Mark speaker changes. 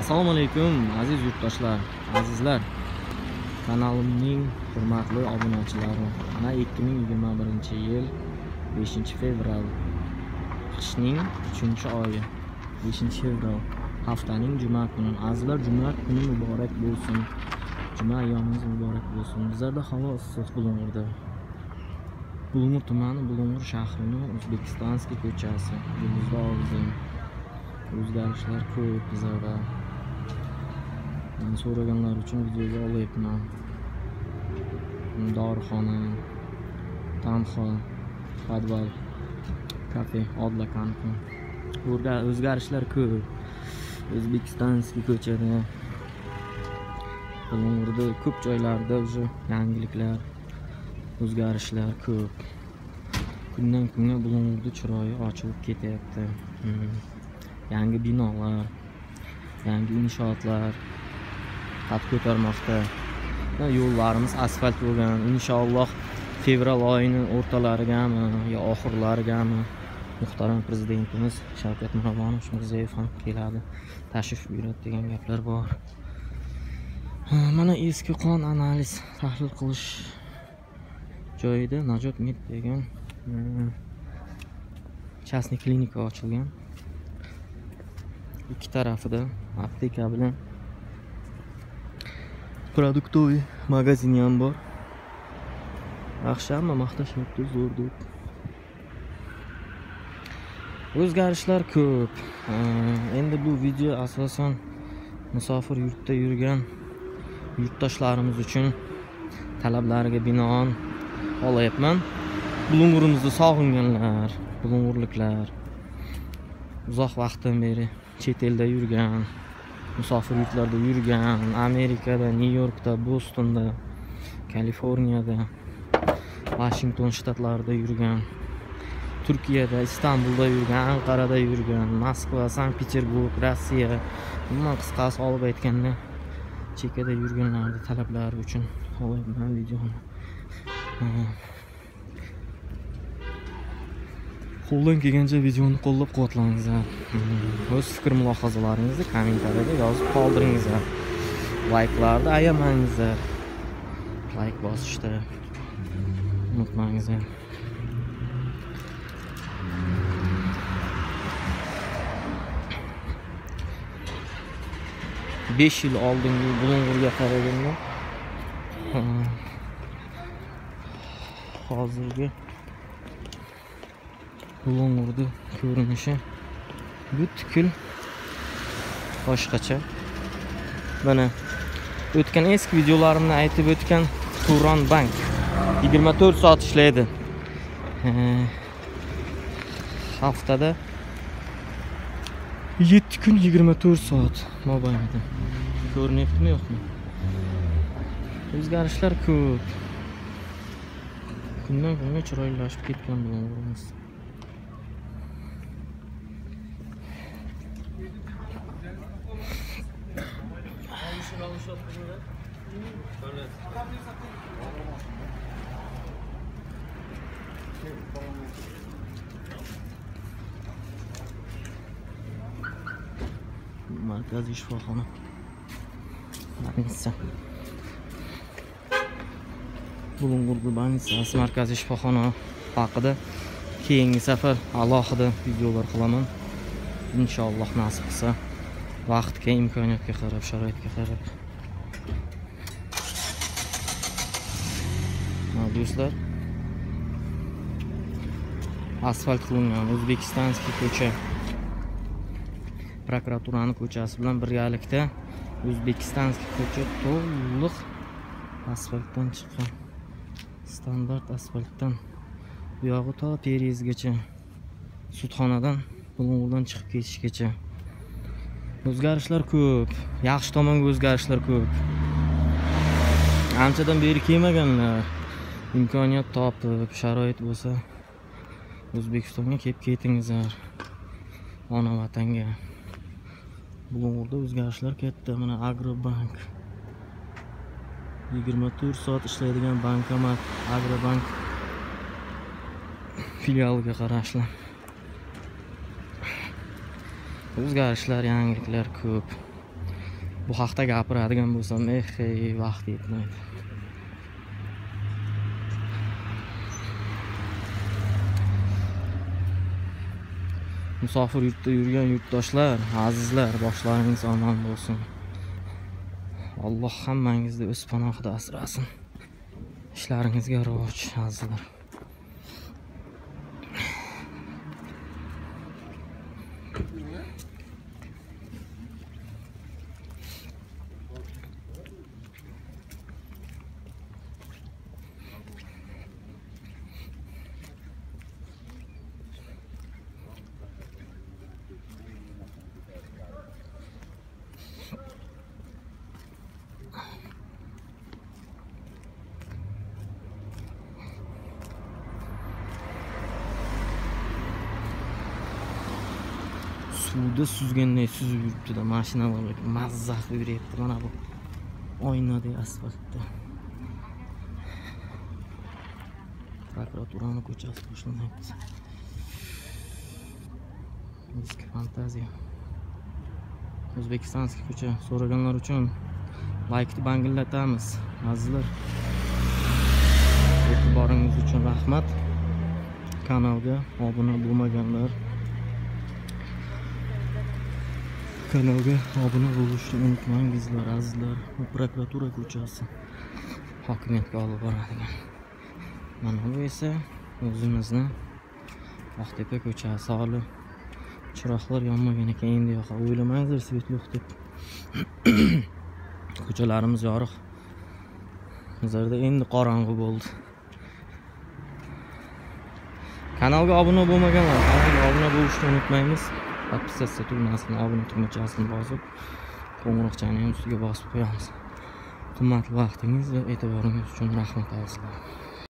Speaker 1: assalomu alaykum aziz yurtdoshlar azizlar. Kanalimning hurmatli obunachilari mana 2021 yil 5 fevral qishning 3 oyi 5 fevral haftaning juma kuni. Azizlar juma kuni muborak bo'lsin. Juma ayyomingiz muborak bo'lsin. Bizlarda havo issiq bulung'urda bulung'ur tumani bulung'ur shahrini o'zbekistonskiy ko'chasi. Yulduzli og'zi o'zgarishlar ko'p bizlarda. So'raganlar uchun videoga olyapman. Dorixona tanho podval kafe odlakanka o'zgarishlar ko'p. O'zbekistonskiy ko'chada bulung'urda ko'p joylarda уже yangiliklar o'zgarishlar ko'p. Kundan kunga bulung'urni chiroyi ochilib ketyapti. Hmm. yangi binolar yangi inshootlar. Qad ko'tarmoqda. Yo'llarimiz asfalt bo'lgan inshaalloh fevral oyining o'rtalarigami yo oxirlarigami muhtaram prezidentimiz shavkat miromonovich mirziyoyev ham keladi tashrif buyuradi degan gaplar bor. Mana eski qon analiz tahlil qilish joyida najot med degan hmm, частный klinika ochilgan. Ikki tarafida apteka bilan продуктовый магазин ham bor yaxshi hamma maqtashyapti zo'r deb? O'zgarishlar ko'p. Endi bu video asosan musofir yurtda yurgan yurtdoshlarimiz uchun talablariga binoan olyapman bulung'urimizni sog'inganlar bulung'urliklar. Uzoq vaqtdan beri chet elda yurgan musofir yurtlarda yurgan amerikada nyu yorkda bostonda kaliforniyada vashington shtatlarida yurgan turkiyada istanbulda yurgan anqarada yurgan moskva sankt peterburg rossiya umuman qisqasi olib aytganda chekkada yurganlarni talablari uchun olyapman videoni. Qo'ldan kelgancha videoni qo'llab quvvatlangizlar o'z fikr mulohazalaringizni kommentariyada yozib qoldiringizlar layklarni ayamangizlar layk bosishni unutmangizlar besh yil oldingi bulung'urga qaraganda hozirgi bulung'urni ko'rinishi butkul boshqacha. Mana o'tgan eski videolarimda aytib o'tgan turon bank 24 soat ishlaydi. Haftada 7 kun 24 soat mobaynida. Ko'rinyaptimi yo'qmi? O'zgarishlar ko'p. Kundan kunga chiroylashib ketgan bulung'urimiz markaziy shifoxona. Больница bulung'urni больницasi markaziy shifoxona haqida keyingi safar alohida videolar qilaman. Inshaalloh nasib qilsa vaqtga imkoniyatga qarab sharoitga qarab Mana do'stlar. Asfalt qilingan o'zbekistonskiy ko'cha. Prokuraturani ko'chasi bilan birgalikda o'zbekistonskiy ko'cha to'liq asfaltdan chiqqan. Standart asfaltdan. Bu yog'i to perezgacha. Sudxonadan bulung'urdan chiqib ketishgacha. O'zgarishlar ko'p. Yaxshi tomonga o'zgarishlar ko'p. Anchadan beri kelmaganlar imkoniyat topib sharoit bo'lsa o'zbekistonga kelib ketingizlar ona vatanga. Bulung'urda o'zgarishlar katta mana agrobank. Yigirma to'rt soat ishlaydigan bankomat agrobank filialiga qarashli o'zgarishlar yangiliklar ko'p. Bu haqda gapiradigan bo'lsam eh vaqt yetmaydi. Musofir yurtda yurgan yurtdoshlar azizlar boshlaringiz omon bo'lsin. Alloh hammangizni o'z panohida asrasin. Ishlaringizga rivoj azizlar. Suvda suzganday suzib yuribdida mashinalar mazza qilib yuryapti mana bu oynadek asfaltda. Prokuraturani ko'chasi boshlanyapti eski fantaziya. O'zbekistonskiy ko'cha so'raganlar uchun laykni bangillatamiz azizlar. E'tiboringiz uchun rahmat. Kanalga obuna bo'lmaganlar kanalga obuna bo'lishni unutmangizlar azizlar bu prokuratura ko'chasi hokimiyatga olib boradigan. Mana bu esa o'zimizni oqtepa ko'chasi olib chiroqlar yonmagan ekan. Endi yoqa o'ylamangizlar svetluh deb. Ko'chalarimiz yorug' bizlarda endi qorong'i bo'ldi. Kanalga obuna bo'lmaganlar kanalga obuna bo'lishni unutmaymiz. Подписаться tugmasini obuna tugmachasini bosib qo'ng'iroqchani ham ustiga bosib qo'yamiz. Qimmatli vaqtingiz va e'tiboringiz uchun rahmat azizlar.